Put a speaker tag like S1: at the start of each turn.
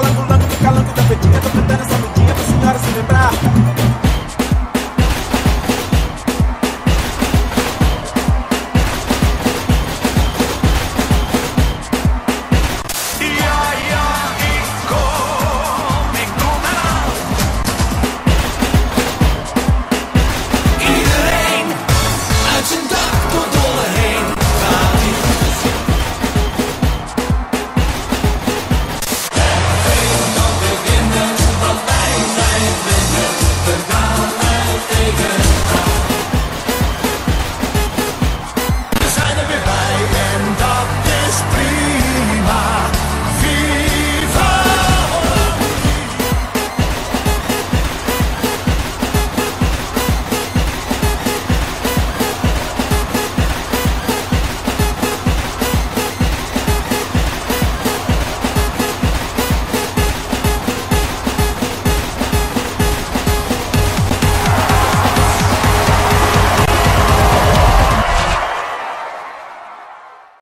S1: calango,